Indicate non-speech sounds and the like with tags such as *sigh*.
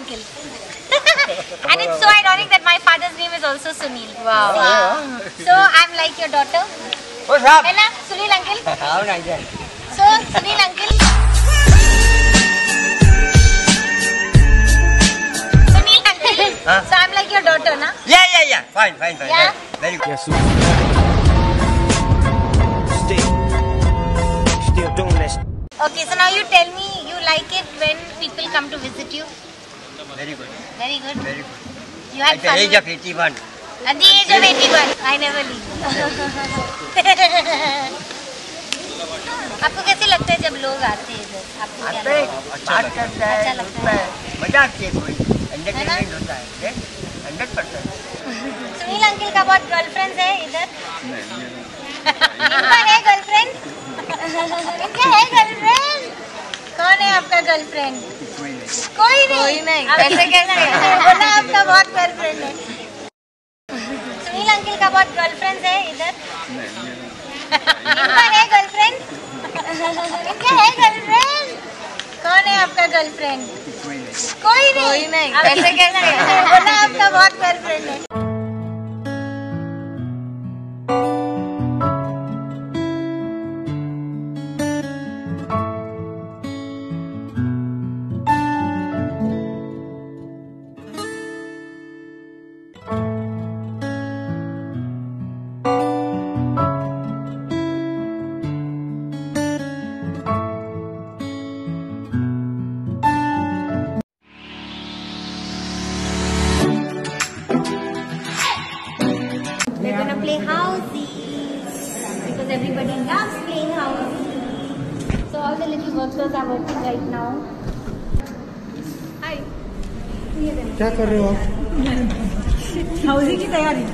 uncle. *laughs* and it's so ironic that my father's name is also Sunil. Wow. Oh, wow. So I'm like your daughter. What's up? Hello, Sunil uncle. *laughs* How nice. So Sunil uncle. Sunil uncle. Huh? So I'm like your daughter, na? Yeah, yeah, yeah. Fine, fine, fine. Yeah. Fine. Very good. Stay. Still doing this. Okay, so now you tell me you like it when people come to visit you. Very good. Very good. Very good. You had At the age of 81. At the age of 81, I never leave. आपको कैसे लगता है जब लोग आते हैं इधर आपको क्या लगता है? अच्छा है लगता होता है। मज़ा आती है थोड़ी एंटरटेनमेंट होता है हंड्रेड परसेंट सुनील अंकल का बहुत गर्लफ्रेंड है इधर इनका है गर्लफ्रेंड इनका है गर्लफ्रेंड कौन है आपका गर्लफ्रेंड कोई नहीं। कोई नहीं। *laughs* ऐसे कैसे? बोला आपका बहुत गर्लफ्रेंड है। सुनील अंकिल का बहुत गर्लफ्रेंड है इधर। इनका है गर्लफ्रेंड इनका है गर्लफ्रेंड कौन है आपका गर्लफ्रेंड कोई नहीं। कोई नहीं। ऐसे कैसे? बोला आपका बहुत गर्लफ्रेंड है। Housey because everybody loves playing housey. So all the little workers are working right now. Hi. क्या कर रहे हो आप हाउसिंग की तैयारी